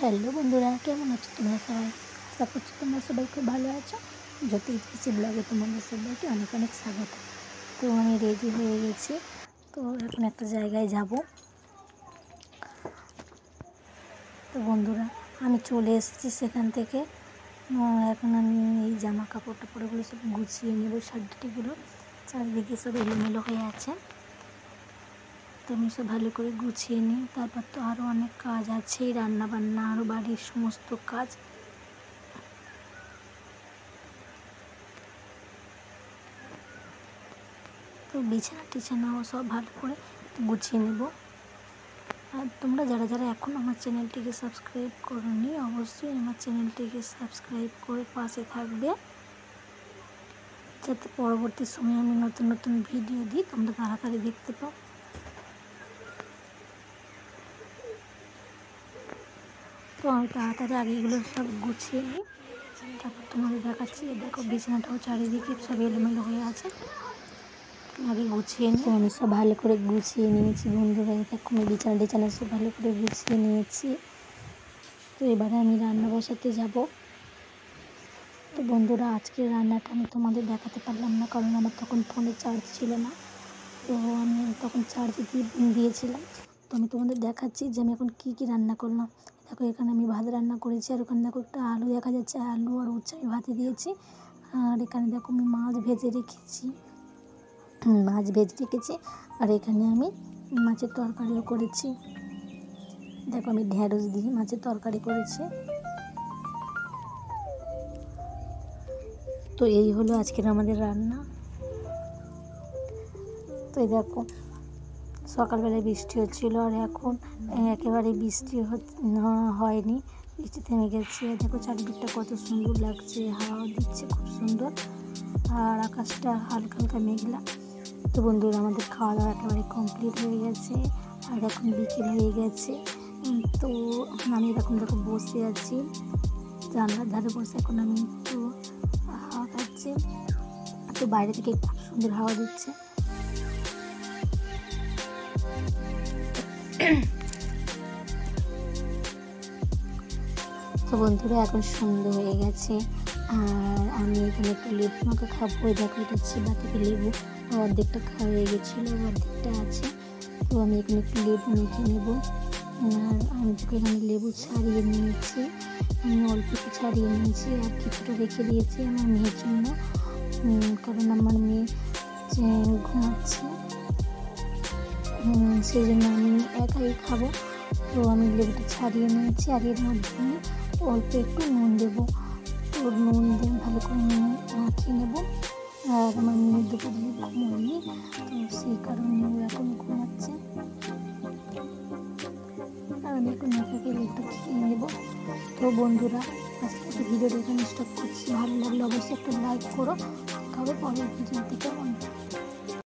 Hello বন্ধুরা, কেমন আছো তোমরা সবাই? আশা করছি তোমরা সবাই খুব ভালো আছো। জ্যোতি কৃষি ব্লগে তোমাদের সবাইকে অনেক অনেক স্বাগত। তো আমি রেডি হয়ে গেছি। তো এখন একটা জায়গায় যাব। তো বন্ধুরা, আমি চলে এসেছি সেখান থেকে। এখন আমি এই জামা কাপড় টাপড়গুলো সব গুছিয়ে নেব শার্টটিগুলো চারিদিকে সব এলোমেলো হয়ে আছে। আমি সব ভালো করে গুছিয়ে নিই। তারপর তো আরও অনেক কাজ আছে রান্না বান্না আরও বাড়ির সমস্ত কাজ। তো বিছানা টিছানাও সব ভালো করে গুছিয়ে নেব। আর তোমরা যারা যারা এখন আমার চ্যানেলটিকে সাবস্ক্রাইব করোনি, অবশ্যই আমার চ্যানেলটিকে সাবস্ক্রাইব করে পাশে থাকবে। যাতে পরবর্তী সময়ে আমি নতুন নতুন ভিডিও দিই, তোমরা তাড়াতাড়ি দেখতে পাও। তো আমি তাড়াতাড়ি আগে এগুলো সব গুছিয়ে নিই। তারপর তোমাদের দেখাচ্ছি। দেখো, বিছানাটাও চারিদিকে সব এলোমেলো হয়ে আছে। আগে গুছিয়ে নিই। তো আমি সব ভালো করে গুছিয়ে নিয়েছি বন্ধুরা। দেখো, আমি বিছানা টিছানা সব ভালো করে গুছিয়ে নিয়েছি। তো এবারে আমি রান্না বসাতে যাব। তো বন্ধুরা, আজকের রান্নাটা আমি তোমাদের দেখাতে পারলাম না, কারণ আমার তখন ফোনে চার্জ ছিল না। তো আমি তখন চার্জ দিয়ে দিয়েছিলাম। তো আমি তোমাদের দেখাচ্ছি যে আমি এখন কী কী রান্না করলাম। দেখো, এখানে আমি ভাত রান্না করেছি আর ওখানে দেখো একটা আলু দেখা যাচ্ছে, আলু আর উচ্ছে আমি ভাতে দিয়েছি। আর এখানে দেখো আমি মাছ ভেজে রেখেছি। মাছ ভেজে রেখেছি। আর এখানে আমি মাছের তরকারিও করেছি। দেখো, আমি ঢ্যাঁড়স দিয়ে মাছের তরকারি করেছি। তো এই হলো আজকের আমাদের রান্না। তো দেখো সকালবেলায় বৃষ্টি হচ্ছিল আর এখন একেবারে বৃষ্টি হয়নি। বৃষ্টি থেমে গেছে। দেখো চারিদিকটা কত সুন্দর লাগছে, হাওয়া দিচ্ছে খুব সুন্দর। আর আকাশটা হালকা হালকা মেঘলা। তো বন্ধুরা, আমাদের খাওয়া দাওয়া একেবারে কমপ্লিট হয়ে গেছে। আর এখন বিকেল হয়ে গেছে। তো আমি এরকম দেখো বসে আছি। জানলার ধারে বসে এখন আমি একটু হাওয়া খাচ্ছি। তো বাইরে থেকে খুব সুন্দর হাওয়া দিচ্ছে। তো বন্ধুরা, এখন সন্ধ্যে হয়ে গেছে। আর আমি এখানে একটু লেবু মাখা খাব। দেখো, এটা থেকে লেবু। অর্ধেকটা খাওয়া হয়ে গেছিল অর্ধেকটা আছে। তো আমি এখানে একটু লেবু মেখে নেব। আর আমি তোকে এখানে লেবু ছাড়িয়ে নিয়েছি। আমি অল্প একটু ছাড়িয়ে নিয়েছি, আর কিছুটা রেখে দিয়েছি আমার মেয়ের জন্য। কারণ আমার মেয়ে যে ঘুমাচ্ছে সেই জন্য আমি একাই খাব। তো আমি লেবুটা ছাড়িয়ে নিয়েছি আর এর মধ্যে আমি অল্প একটু নুন দেবো। তো নুন দিয়ে ভালো করে মাখিয়ে নেব। আর আমার মেয়ে দুপুর দিয়ে ঘুমোয়নি তো সেই কারণে ও এখন ঘুমাচ্ছে। আর আমি এখন মেয়েটাকে লেবুটা খেয়ে নেব। তো বন্ধুরা, আজকে একটা ভিডিও দেখে স্টপ করছি। ভালো লাগলে অবশ্যই একটা লাইক করো। তবে পরের ভিডিও থেকে